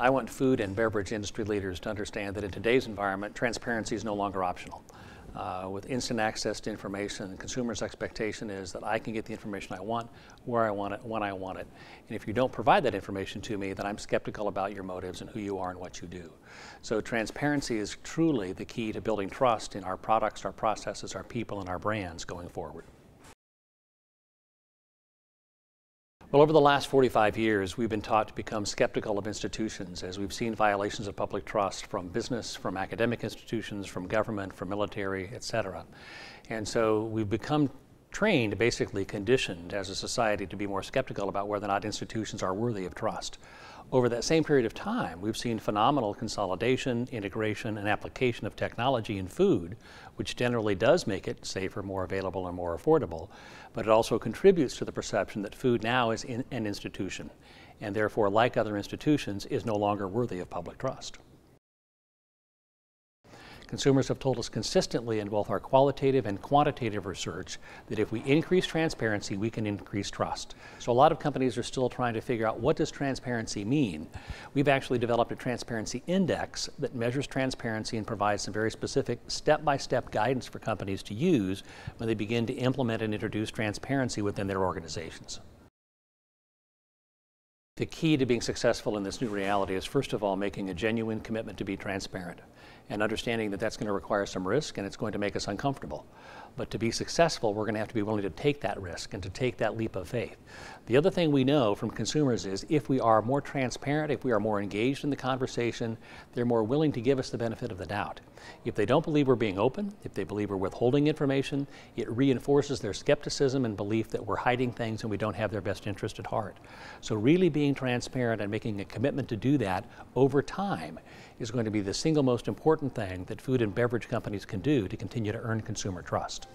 I want food and beverage industry leaders to understand that in today's environment, transparency is no longer optional. Uh, with instant access to information, the consumer's expectation is that I can get the information I want, where I want it, when I want it. And if you don't provide that information to me, then I'm skeptical about your motives and who you are and what you do. So transparency is truly the key to building trust in our products, our processes, our people, and our brands going forward. Well, over the last 45 years, we've been taught to become skeptical of institutions as we've seen violations of public trust from business, from academic institutions, from government, from military, et cetera. And so we've become trained, basically conditioned as a society to be more skeptical about whether or not institutions are worthy of trust. Over that same period of time, we've seen phenomenal consolidation, integration, and application of technology in food, which generally does make it safer, more available, and more affordable. But it also contributes to the perception that food now is in an institution, and therefore, like other institutions, is no longer worthy of public trust. Consumers have told us consistently in both our qualitative and quantitative research that if we increase transparency, we can increase trust. So a lot of companies are still trying to figure out what does transparency mean. We've actually developed a transparency index that measures transparency and provides some very specific step-by-step -step guidance for companies to use when they begin to implement and introduce transparency within their organizations. The key to being successful in this new reality is first of all making a genuine commitment to be transparent and understanding that that's going to require some risk and it's going to make us uncomfortable. But to be successful, we're going to have to be willing to take that risk and to take that leap of faith. The other thing we know from consumers is if we are more transparent, if we are more engaged in the conversation, they're more willing to give us the benefit of the doubt. If they don't believe we're being open, if they believe we're withholding information, it reinforces their skepticism and belief that we're hiding things and we don't have their best interest at heart. So really being transparent and making a commitment to do that over time is going to be the single most important thing that food and beverage companies can do to continue to earn consumer trust.